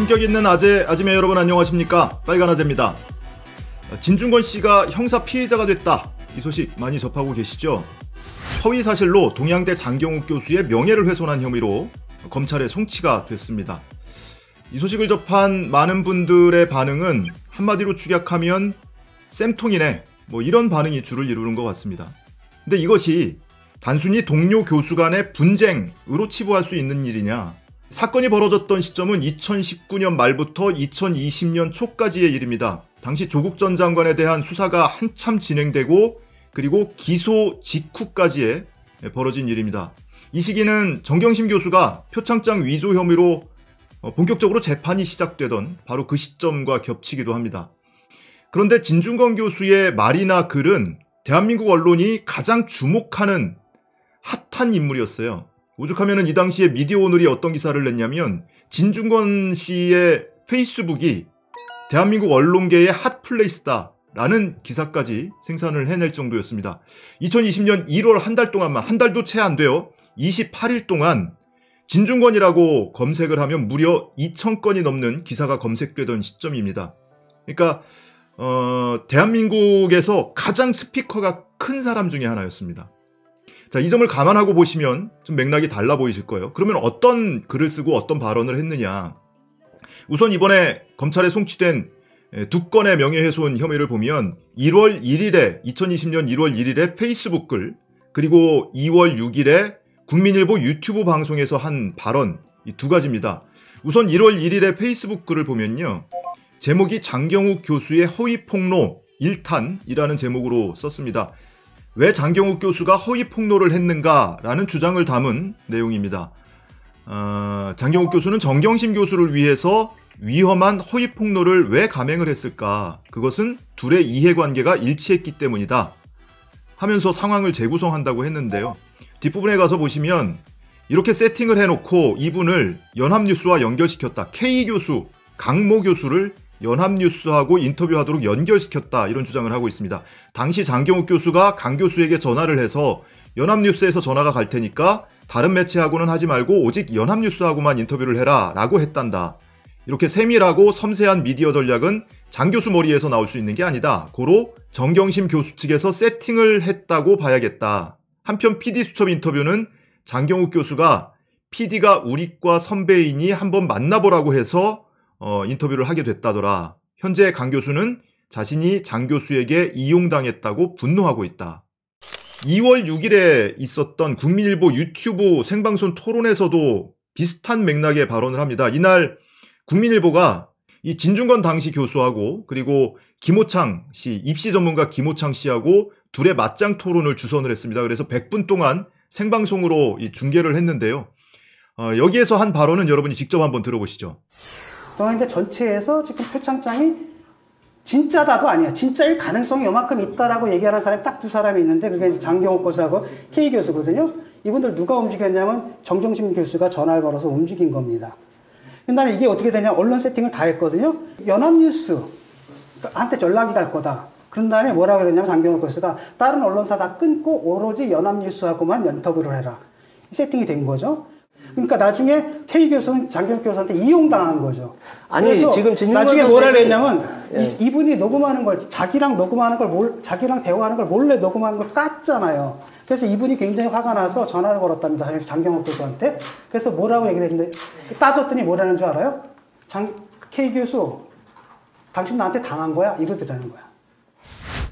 품격 있는 아재, 아지매 여러분 안녕하십니까? 빨간 아재입니다. 진중권 씨가 형사 피해자가 됐다. 이 소식 많이 접하고 계시죠? 허위 사실로 동양대 장경욱 교수의 명예를 훼손한 혐의로 검찰에 송치가 됐습니다. 이 소식을 접한 많은 분들의 반응은 한마디로 축약하면 쌤통이네. 뭐 이런 반응이 주를 이루는 것 같습니다. 근데 이것이 단순히 동료 교수 간의 분쟁으로 치부할 수 있는 일이냐? 사건이 벌어졌던 시점은 2019년 말부터 2020년 초까지의 일입니다. 당시 조국 전 장관에 대한 수사가 한참 진행되고 그리고 기소 직후까지의 벌어진 일입니다. 이 시기는 정경심 교수가 표창장 위조 혐의로 본격적으로 재판이 시작되던 바로 그 시점과 겹치기도 합니다. 그런데 진중권 교수의 말이나 글은 대한민국 언론이 가장 주목하는 핫한 인물이었어요. 오죽하면 이 당시에 미디어 오늘이 어떤 기사를 냈냐면 진중권 씨의 페이스북이 대한민국 언론계의 핫플레이스다 라는 기사까지 생산을 해낼 정도였습니다. 2020년 1월 한 달 동안만 한 달도 채 안 돼요. 28일 동안 진중권이라고 검색을 하면 무려 2,000건이 넘는 기사가 검색되던 시점입니다. 그러니까 어, 대한민국에서 가장 스피커가 큰 사람 중에 하나였습니다. 자, 이 점을 감안하고 보시면 좀 맥락이 달라 보이실 거예요. 그러면 어떤 글을 쓰고 어떤 발언을 했느냐. 우선 이번에 검찰에 송치된 두 건의 명예훼손 혐의를 보면 1월 1일에 2020년 1월 1일에 페이스북 글 그리고 2월 6일에 국민일보 유튜브 방송에서 한 발언 이 두 가지입니다. 우선 1월 1일에 페이스북 글을 보면요. 제목이 장경욱 교수의 허위 폭로 1탄이라는 제목으로 썼습니다. 왜 장경욱 교수가 허위 폭로를 했는가라는 주장을 담은 내용입니다. 어, 장경욱 교수는 정경심 교수를 위해서 위험한 허위 폭로를 왜 감행을 했을까? 그것은 둘의 이해관계가 일치했기 때문이다. 하면서 상황을 재구성한다고 했는데요. 뒷부분에 가서 보시면 이렇게 세팅을 해놓고 이분을 연합뉴스와 연결시켰다. K 교수, 강모 교수를 연합뉴스하고 인터뷰하도록 연결시켰다. 이런 주장을 하고 있습니다. 당시 장경욱 교수가 강 교수에게 전화를 해서 연합뉴스에서 전화가 갈 테니까 다른 매체하고는 하지 말고 오직 연합뉴스하고만 인터뷰를 해라. 라고 했단다. 이렇게 세밀하고 섬세한 미디어 전략은 장 교수 머리에서 나올 수 있는 게 아니다. 고로 정경심 교수 측에서 세팅을 했다고 봐야겠다. 한편 PD 수첩 인터뷰는 장경욱 교수가 PD가 우리과 선배이니 한번 만나보라고 해서 어, 인터뷰를 하게 됐다더라. 현재 강 교수는 자신이 장 교수에게 이용당했다고 분노하고 있다. 2월 6일에 있었던 국민일보 유튜브 생방송 토론에서도 비슷한 맥락의 발언을 합니다. 이날 국민일보가 이 진중권 당시 교수하고 그리고 김호창 씨, 입시 전문가 김호창 씨하고 둘의 맞짱 토론을 주선을 했습니다. 그래서 100분 동안 생방송으로 이 중계를 했는데요. 어, 여기에서 한 발언은 여러분이 직접 한번 들어보시죠. 동아인대 전체에서 지금 표창장이 진짜다도 아니야. 진짜일 가능성이 요만큼 있다라고 얘기하는 사람이 딱 두 사람이 있는데 그게 이제 장경호 교수하고 K 교수거든요. 이분들 누가 움직였냐면 정정심 교수가 전화를 걸어서 움직인 겁니다. 그 다음에 이게 어떻게 되냐 언론 세팅을 다 했거든요. 연합뉴스 한테 전락이 갈 거다. 그런 다음에 뭐라 그랬냐면 장경호 교수가 다른 언론사 다 끊고 오로지 연합뉴스하고만 인터뷰를 해라. 세팅이 된 거죠. 그러니까 나중에 K 교수는 장경욱 교수한테 이용당한 거죠. 아니 지금 나중에 뭐라 그랬냐면 예. 이, 분이 녹음하는 걸 자기랑 녹음하는 걸 몰, 자기랑 대화하는 걸 몰래 녹음한 걸 깠잖아요. 그래서 이분이 굉장히 화가 나서 전화를 걸었답니다. 장경욱 교수한테. 그래서 뭐라고 얘기를 했는데 따졌더니 뭐라는 줄 알아요? 장 K 교수 당신 나한테 당한 거야 이러더라는 거야.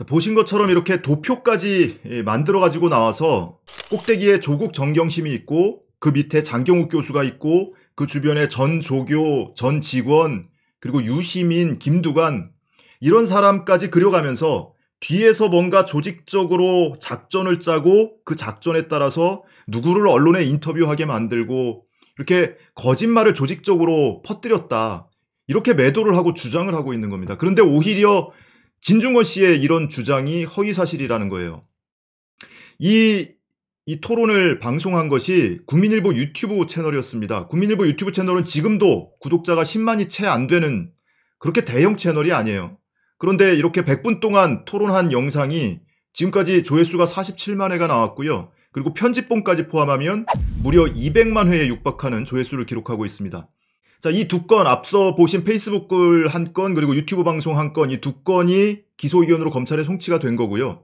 보신 것처럼 이렇게 도표까지 예, 만들어 가지고 나와서 꼭대기에 조국 정경심이 있고 그 밑에 장경욱 교수가 있고 그 주변에 전 조교, 전 직원, 그리고 유시민, 김두관 이런 사람까지 그려가면서 뒤에서 뭔가 조직적으로 작전을 짜고 그 작전에 따라서 누구를 언론에 인터뷰하게 만들고 이렇게 거짓말을 조직적으로 퍼뜨렸다. 이렇게 매도를 하고 주장을 하고 있는 겁니다. 그런데 오히려 진중권 씨의 이런 주장이 허위 사실이라는 거예요. 이 이 토론을 방송한 것이 국민일보 유튜브 채널이었습니다. 국민일보 유튜브 채널은 지금도 구독자가 10만이 채 안 되는 그렇게 대형 채널이 아니에요. 그런데 이렇게 100분 동안 토론한 영상이 지금까지 조회수가 47만 회가 나왔고요. 그리고 편집본까지 포함하면 무려 200만 회에 육박하는 조회수를 기록하고 있습니다. 자, 이 두 건 앞서 보신 페이스북 글 한 건 그리고 유튜브 방송 한 건 이 두 건이 기소 의견으로 검찰에 송치가 된 거고요.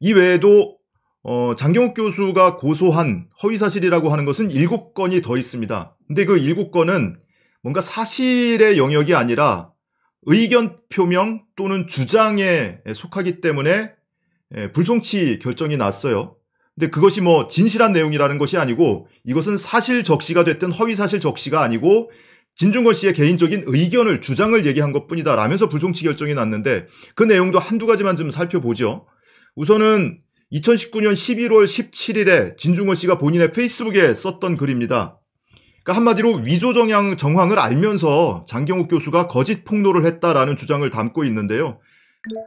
이 외에도 어, 장경욱 교수가 고소한 허위 사실이라고 하는 것은 일곱 건이 더 있습니다. 근데 그 일곱 건은 뭔가 사실의 영역이 아니라 의견 표명 또는 주장에 속하기 때문에 예, 불송치 결정이 났어요. 근데 그것이 뭐 진실한 내용이라는 것이 아니고 이것은 사실 적시가 됐든 허위 사실 적시가 아니고 진중권 씨의 개인적인 의견을 주장을 얘기한 것 뿐이다 라면서 불송치 결정이 났는데 그 내용도 한두 가지만 좀 살펴보죠. 우선은 2019년 11월 17일에 진중권 씨가 본인의 페이스북에 썼던 글입니다. 그러니까 한마디로 위조 정황, 정황을 알면서 장경욱 교수가 거짓 폭로를 했다라는 주장을 담고 있는데요.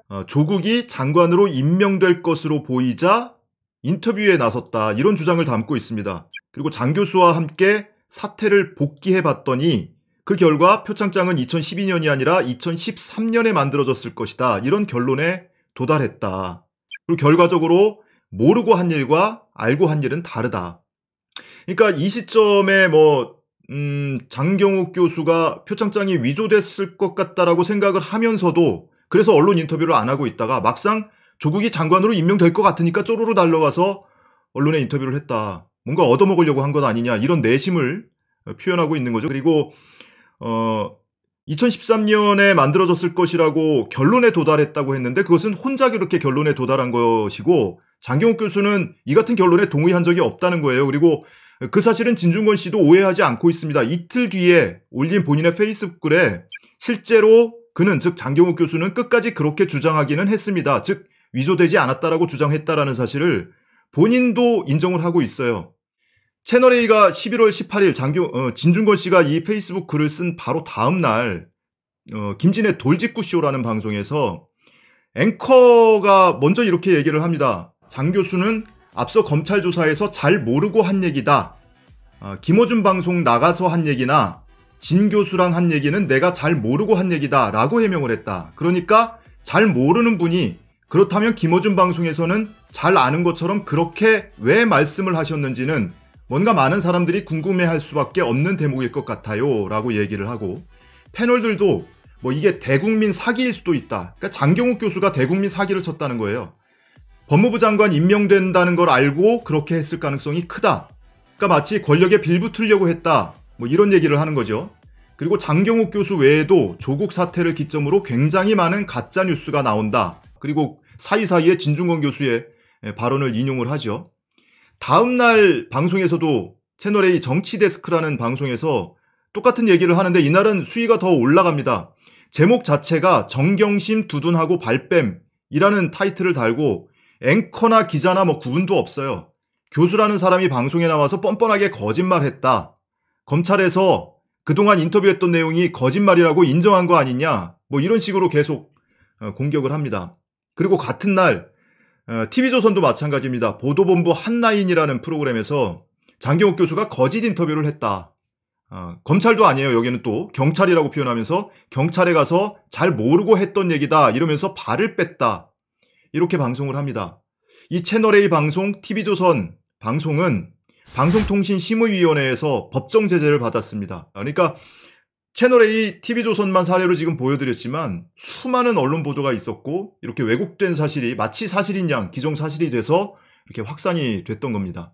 어, 조국이 장관으로 임명될 것으로 보이자 인터뷰에 나섰다 이런 주장을 담고 있습니다. 그리고 장 교수와 함께 사태를 복귀해 봤더니 그 결과 표창장은 2012년이 아니라 2013년에 만들어졌을 것이다 이런 결론에 도달했다. 그리고 결과적으로 모르고 한 일과 알고 한 일은 다르다. 그러니까 이 시점에 뭐, 음, 장경욱 교수가 표창장이 위조됐을 것 같다라고 생각을 하면서도 그래서 언론 인터뷰를 안 하고 있다가 막상 조국이 장관으로 임명될 것 같으니까 쪼르르 달려가서 언론에 인터뷰를 했다. 뭔가 얻어먹으려고 한 건 아니냐. 이런 내심을 표현하고 있는 거죠. 그리고, 어, 2013년에 만들어졌을 것이라고 결론에 도달했다고 했는데 그것은 혼자 그렇게 결론에 도달한 것이고 장경욱 교수는 이 같은 결론에 동의한 적이 없다는 거예요. 그리고 그 사실은 진중권 씨도 오해하지 않고 있습니다. 이틀 뒤에 올린 본인의 페이스북 글에 실제로 그는 즉 장경욱 교수는 끝까지 그렇게 주장하기는 했습니다. 즉 위조되지 않았다라고 주장했다라는 사실을 본인도 인정을 하고 있어요. 채널A가 11월 18일 장교, 어, 진중권 씨가 이 페이스북 글을 쓴 바로 다음 날, 어, 김진의 돌직구쇼라는 방송에서 앵커가 먼저 이렇게 얘기를 합니다. 장 교수는 앞서 검찰 조사에서 잘 모르고 한 얘기다. 어, 김호준 방송 나가서 한 얘기나 진 교수랑 한 얘기는 내가 잘 모르고 한 얘기다. 라고 해명을 했다. 그러니까 잘 모르는 분이 그렇다면 김호준 방송에서는 잘 아는 것처럼 그렇게 왜 말씀을 하셨는지는 뭔가 많은 사람들이 궁금해할 수밖에 없는 대목일 것 같아요. 라고 얘기를 하고 패널들도 뭐 이게 대국민 사기일 수도 있다. 그러니까 장경욱 교수가 대국민 사기를 쳤다는 거예요. 법무부 장관 임명된다는 걸 알고 그렇게 했을 가능성이 크다. 그러니까 마치 권력에 빌붙으려고 했다. 뭐 이런 얘기를 하는 거죠. 그리고 장경욱 교수 외에도 조국 사태를 기점으로 굉장히 많은 가짜 뉴스가 나온다. 그리고 사이사이에 진중권 교수의 발언을 인용을 하죠. 다음날 방송에서도 채널A 정치데스크라는 방송에서 똑같은 얘기를 하는데 이날은 수위가 더 올라갑니다. 제목 자체가 정경심 두둔하고 발뺌이라는 타이틀을 달고 앵커나 기자나 뭐 구분도 없어요. 교수라는 사람이 방송에 나와서 뻔뻔하게 거짓말했다. 검찰에서 그동안 인터뷰했던 내용이 거짓말이라고 인정한 거 아니냐. 뭐 이런 식으로 계속 어, 공격을 합니다. 그리고 같은 날 TV조선도 어, 마찬가지입니다. 보도본부 한라인이라는 프로그램에서 장경욱 교수가 거짓 인터뷰를 했다. 어, 검찰도 아니에요. 여기는 또 경찰이라고 표현하면서 경찰에 가서 잘 모르고 했던 얘기다 이러면서 발을 뺐다. 이렇게 방송을 합니다. 이 채널A 방송 TV조선 방송은 방송통신심의위원회에서 법정 제재를 받았습니다. 그러니까 채널A TV조선만 사례로 지금 보여드렸지만 수많은 언론 보도가 있었고 이렇게 왜곡된 사실이 마치 사실인 양 기정사실이 돼서 이렇게 확산이 됐던 겁니다.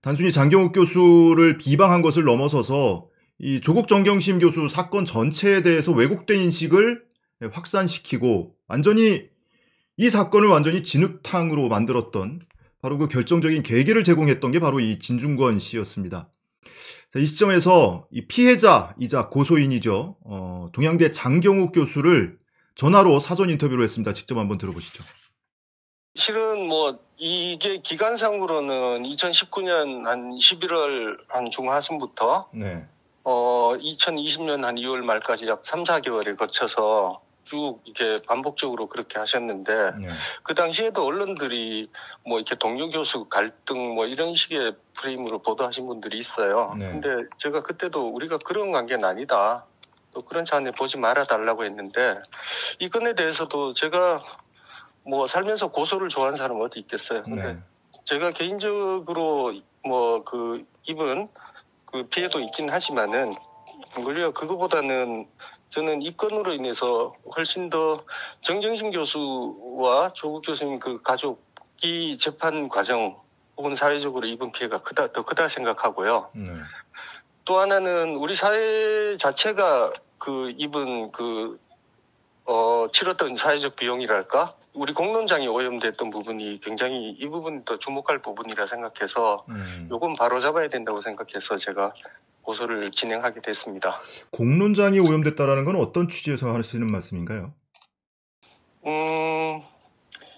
단순히 장경욱 교수를 비방한 것을 넘어서서 이 조국 정경심 교수 사건 전체에 대해서 왜곡된 인식을 확산시키고 완전히 이 사건을 완전히 진흙탕으로 만들었던 바로 그 결정적인 계기를 제공했던 게 바로 이 진중권 씨였습니다. 자, 이 시점에서 이 피해자이자 고소인이죠. 어, 동양대 장경욱 교수를 전화로 사전 인터뷰를 했습니다. 직접 한번 들어보시죠. 실은 뭐 이게 기간상으로는 2019년 한 11월 한 중하순부터 네. 어 2020년 한 2월 말까지 약 3, 4개월에 거쳐서 쭉 이렇게 반복적으로 그렇게 하셨는데 네. 그 당시에도 언론들이 뭐 이렇게 동료 교수 갈등 뭐 이런 식의 프레임으로 보도하신 분들이 있어요. 네. 근데 제가 그때도 우리가 그런 관계는 아니다. 또 그런 차원에 보지 말아 달라고 했는데 이 건에 대해서도 제가 뭐 살면서 고소를 좋아하는 사람 어디 있겠어요. 근데 네. 제가 개인적으로 뭐 그 입은 그 피해도 있긴 하지만은 오히려 그거보다는 저는 이 건으로 인해서 훨씬 더 정정신 교수와 조국 교수님 그 가족이 재판 과정 혹은 사회적으로 입은 피해가 크다, 더 크다 생각하고요. 네. 또 하나는 우리 사회 자체가 그 입은 그, 어, 치렀던 사회적 비용이랄까? 우리 공론장이 오염됐던 부분이 굉장히 이 부분이 더 주목할 부분이라 생각해서 음. 요건 바로 잡아야 된다고 생각해서 제가 고소를 진행하게 됐습니다. 공론장이 오염됐다라는 건 어떤 취지에서 하시는 말씀인가요? 음,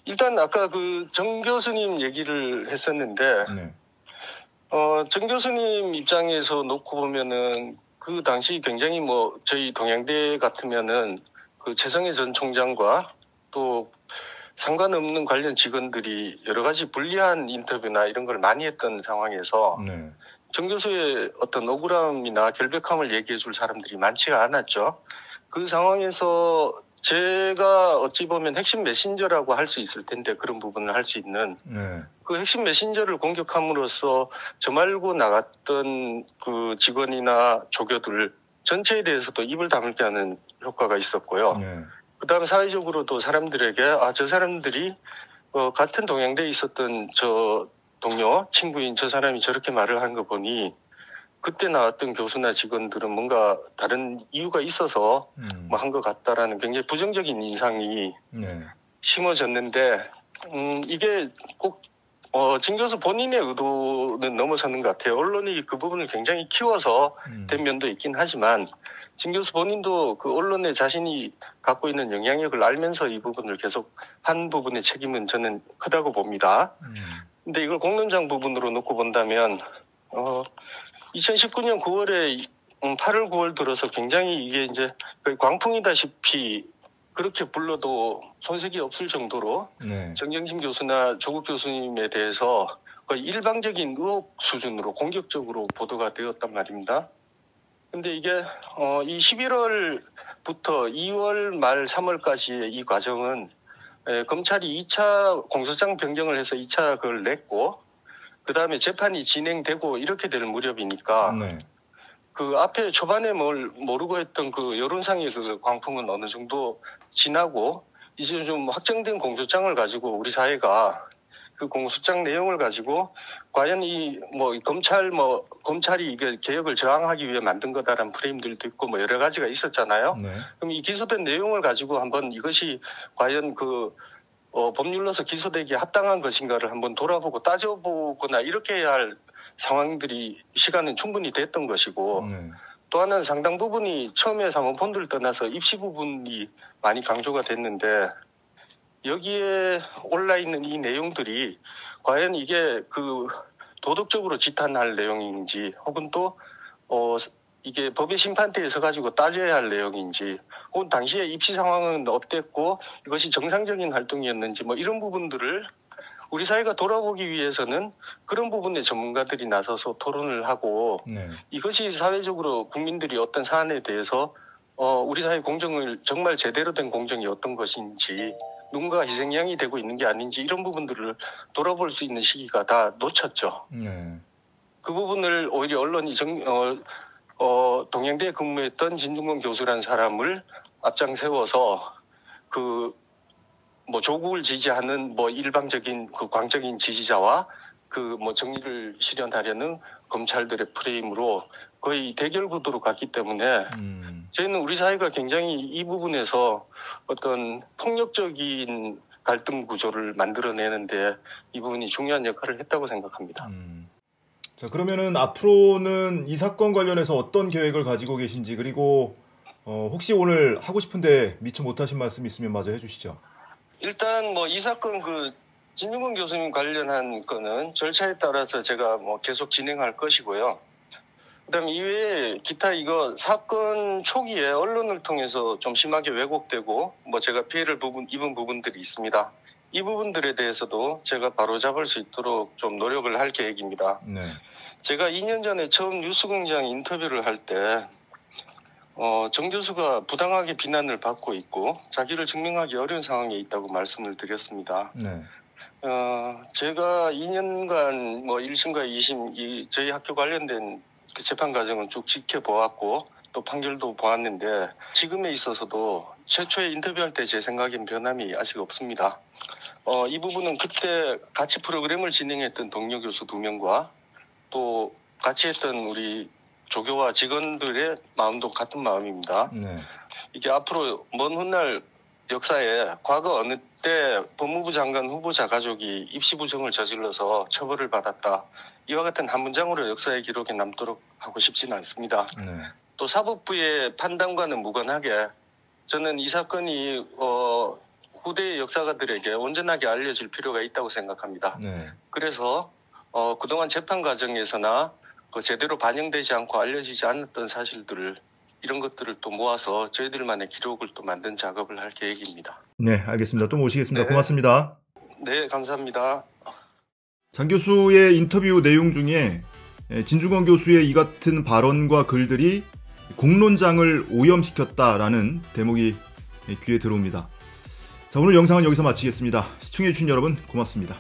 일단 아까 그 정 교수님 얘기를 했었는데, 네. 어, 정 교수님 입장에서 놓고 보면은 그 당시 굉장히 뭐 저희 동양대 같으면은 그 최성해 전 총장과 또 상관없는 관련 직원들이 여러 가지 불리한 인터뷰나 이런 걸 많이 했던 상황에서 네. 정 교수의 어떤 억울함이나 결백함을 얘기해 줄 사람들이 많지가 않았죠. 그 상황에서 제가 어찌 보면 핵심 메신저라고 할 수 있을 텐데 그런 부분을 할 수 있는 네. 그 핵심 메신저를 공격함으로써 저 말고 나갔던 그 직원이나 조교들 전체에 대해서도 입을 다물게 하는 효과가 있었고요. 네. 그다음 사회적으로도 사람들에게 아 저 사람들이 어, 같은 동양대에 있었던 저 동료, 친구인 저 사람이 저렇게 말을 한 거 보니 그때 나왔던 교수나 직원들은 뭔가 다른 이유가 있어서 음. 뭐한 것 같다라는 굉장히 부정적인 인상이 네. 심어졌는데 음, 이게 꼭 어, 진 교수 본인의 의도는 넘어서는 것 같아요. 언론이 그 부분을 굉장히 키워서 음. 된 면도 있긴 하지만 진 교수 본인도 그 언론에 자신이 갖고 있는 영향력을 알면서 이 부분을 계속 한 부분의 책임은 저는 크다고 봅니다. 음. 근데 이걸 공론장 부분으로 놓고 본다면 어 2019년 9월에 8월 9월 들어서 굉장히 이게 이제 광풍이다시피 그렇게 불러도 손색이 없을 정도로 네. 정경심 교수나 조국 교수님에 대해서 거의 일방적인 의혹 수준으로 공격적으로 보도가 되었단 말입니다. 근데 이게 어, 이 11월부터 2월 말 3월까지의 이 과정은 예, 검찰이 2차 공소장 변경을 해서 2차 그걸 냈고 그 다음에 재판이 진행되고 이렇게 될 무렵이니까 네. 그 앞에 초반에 뭘 모르고 했던 그 여론상의 그 광풍은 어느 정도 지나고 이제 좀 확정된 공소장을 가지고 우리 사회가 그 공소장 내용을 가지고 과연 이 뭐 검찰 뭐 검찰이 이게 개혁을 저항하기 위해 만든 거다라는 프레임들도 있고 뭐 여러 가지가 있었잖아요. 네. 그럼 이 기소된 내용을 가지고 한번 이것이 과연 그 어, 법률로서 기소되기에 합당한 것인가를 한번 돌아보고 따져보거나 이렇게 해야 할 상황들이 시간은 충분히 됐던 것이고 네. 또 하나는 상당 부분이 처음에 사모펀드를 떠나서 입시 부분이 많이 강조가 됐는데 여기에 올라 있는 이 내용들이 과연 이게 그 도덕적으로 지탄할 내용인지 혹은 또 어, 이게 법의 심판대에 서 가지고 따져야 할 내용인지 혹은 당시에 입시 상황은 어땠고 이것이 정상적인 활동이었는지 뭐 이런 부분들을 우리 사회가 돌아보기 위해서는 그런 부분에 전문가들이 나서서 토론을 하고 네. 이것이 사회적으로 국민들이 어떤 사안에 대해서 어, 우리 사회 공정을 정말 제대로 된 공정이 어떤 것인지 누군가 희생양이 되고 있는 게 아닌지 이런 부분들을 돌아볼 수 있는 시기가 다 놓쳤죠. 네. 그 부분을 오히려 언론이 정, 어, 어, 동양대에 근무했던 진중권 교수라는 사람을 앞장 세워서 그, 뭐, 조국을 지지하는 뭐 일방적인 그 광적인 지지자와 그 뭐 정의를 실현하려는 검찰들의 프레임으로 거의 대결 구도로 갔기 때문에 음. 저희는 우리 사회가 굉장히 이 부분에서 어떤 폭력적인 갈등 구조를 만들어내는데 이 부분이 중요한 역할을 했다고 생각합니다. 음. 자, 그러면은 앞으로는 이 사건 관련해서 어떤 계획을 가지고 계신지 그리고 어, 혹시 오늘 하고 싶은데 미처 못하신 말씀 있으면 마저 해주시죠. 일단 뭐 이 사건 그 진중근 교수님 관련한 거는 절차에 따라서 제가 뭐 계속 진행할 것이고요. 그다음 이외에 기타 이거 사건 초기에 언론을 통해서 좀 심하게 왜곡되고 뭐 제가 피해를 부분, 입은 부분들이 있습니다. 이 부분들에 대해서도 제가 바로 잡을 수 있도록 좀 노력을 할 계획입니다. 네. 제가 2년 전에 처음 뉴스공장 인터뷰를 할 때, 어, 정 교수가 부당하게 비난을 받고 있고, 자기를 증명하기 어려운 상황에 있다고 말씀을 드렸습니다. 네. 어, 제가 2년간 뭐 1심과 2심, 이, 저희 학교 관련된 그 재판 과정은 쭉 지켜보았고 또 판결도 보았는데 지금에 있어서도 최초에 인터뷰할 때 제 생각엔 변함이 아직 없습니다. 어, 이 부분은 그때 같이 프로그램을 진행했던 동료 교수 두 명과 또 같이 했던 우리 조교와 직원들의 마음도 같은 마음입니다. 네. 이게 앞으로 먼 훗날 역사에 과거 어느 때 법무부 장관 후보자 가족이 입시 부정을 저질러서 처벌을 받았다. 이와 같은 한 문장으로 역사의 기록에 남도록 하고 싶지는 않습니다. 네. 또 사법부의 판단과는 무관하게 저는 이 사건이 어, 후대의 역사가들에게 온전하게 알려질 필요가 있다고 생각합니다. 네. 그래서 어, 그동안 재판 과정에서나 그 제대로 반영되지 않고 알려지지 않았던 사실들을 이런 것들을 또 모아서 저희들만의 기록을 또 만든 작업을 할 계획입니다. 네, 알겠습니다. 또 모시겠습니다. 네. 고맙습니다. 네, 감사합니다. 장 교수의 인터뷰 내용 중에 에, 진중권 교수의 이 같은 발언과 글들이 공론장을 오염시켰다라는 대목이 귀에 들어옵니다. 자, 오늘 영상은 여기서 마치겠습니다. 시청해주신 여러분 고맙습니다.